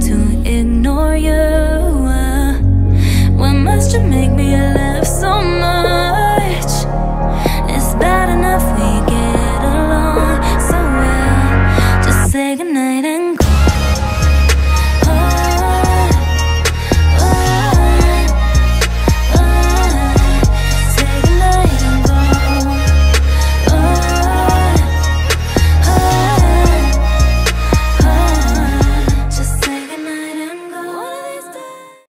to ignore you.